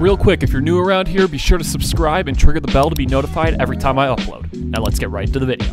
Real quick, if you're new around here, be sure to subscribe and trigger the bell to be notified every time I upload. Now let's get right into the video.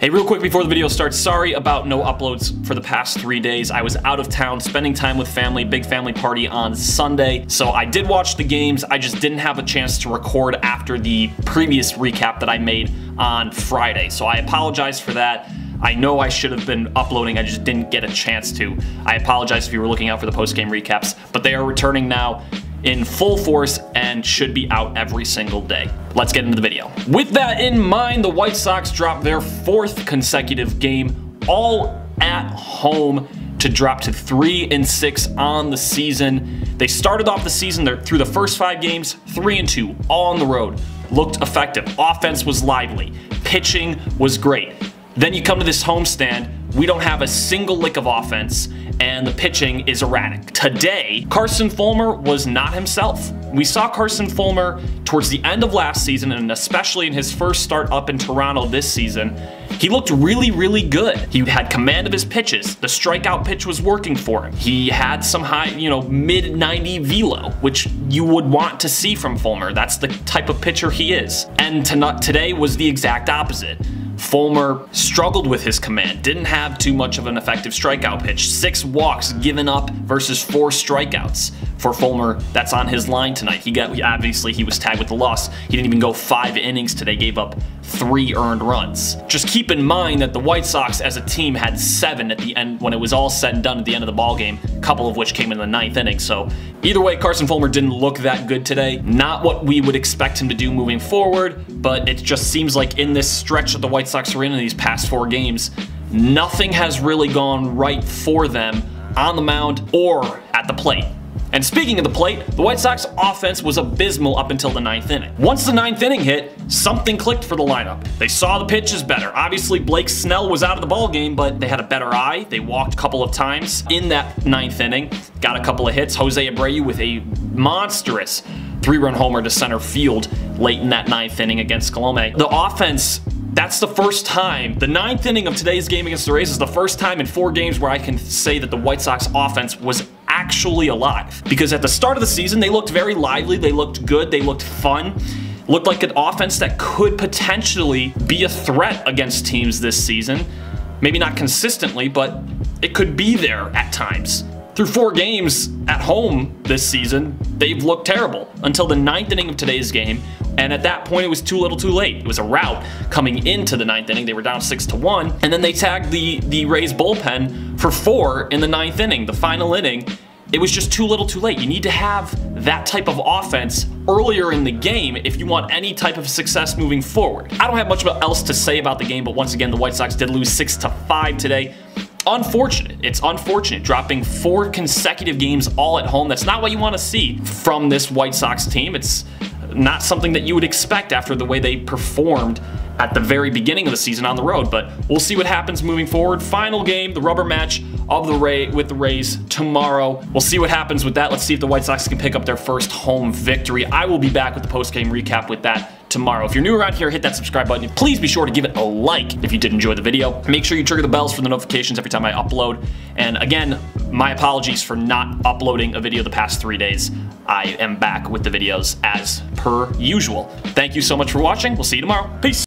Hey, real quick before the video starts, sorry about no uploads for the past three days. I was out of town spending time with family, big family party on Sunday. So I did watch the games, I just didn't have a chance to record after the previous recap that I made on Friday. So I apologize for that. I know I should have been uploading, I just didn't get a chance to. I apologize if you were looking out for the post-game recaps, but they are returning now in full force and should be out every single day. Let's get into the video. With that in mind, the White Sox dropped their fourth consecutive game all at home to drop to three and six on the season. They started off the season through the first five games, three and two, all on the road. Looked effective. Offense was lively. Pitching was great. Then you come to this homestand, we don't have a single lick of offense, and the pitching is erratic. Today, Carson Fulmer was not himself. We saw Carson Fulmer towards the end of last season, and especially in his first start up in Toronto this season, he looked really, really good. He had command of his pitches. The strikeout pitch was working for him. He had some high, you know, mid 90 velo, which you would want to see from Fulmer. That's the type of pitcher he is. And today was the exact opposite. Fulmer struggled with his command, didn't have too much of an effective strikeout pitch. Six walks given up versus four strikeouts for Fulmer. That's on his line tonight. He got obviously he was tagged with the loss. He didn't even go five innings today, gave up three earned runs. Just keep in mind that the White Sox as a team had seven at the end when it was all said and done at the end of the ball game, a couple of which came in the ninth inning. So either way, Carson Fulmer didn't look that good today. Not what we would expect him to do moving forward, but it just seems like in this stretch that the White Sox are in in these past four games, nothing has really gone right for them on the mound or at the plate. And speaking of the plate, the White Sox offense was abysmal up until the ninth inning. Once the ninth inning hit, something clicked for the lineup. They saw the pitches better. Obviously, Blake Snell was out of the ball game, but they had a better eye. They walked a couple of times in that ninth inning, got a couple of hits. Jose Abreu with a monstrous three-run homer to center field late in that ninth inning against Colome. The offense that's the first time, the ninth inning of today's game against the Rays is the first time in four games where I can say that the White Sox offense was actually alive. Because at the start of the season, they looked very lively, they looked good, they looked fun looked like an offense that could potentially be a threat against teams this season. Maybe not consistently, but it could be there at times. Through four games at home this season, they've looked terrible until the ninth inning of today's game. And at that point, it was too little too late. It was a rout coming into the ninth inning. They were down six to one. And then they tagged the, the Rays bullpen for four in the ninth inning, the final inning it was just too little too late. You need to have that type of offense earlier in the game if you want any type of success moving forward. I don't have much else to say about the game, but once again, the White Sox did lose 6 to 5 today. Unfortunate. It's unfortunate dropping four consecutive games all at home. That's not what you want to see from this White Sox team. It's not something that you would expect after the way they performed at the very beginning of the season on the road, but we'll see what happens moving forward. Final game, the rubber match of the Ray with the Rays tomorrow. We'll see what happens with that. Let's see if the White Sox can pick up their first home victory. I will be back with the post-game recap with that tomorrow. If you're new around here, hit that subscribe button. Please be sure to give it a like if you did enjoy the video. Make sure you trigger the bells for the notifications every time I upload. And again, my apologies for not uploading a video the past three days. I am back with the videos as per usual. Thank you so much for watching. We'll see you tomorrow. Peace.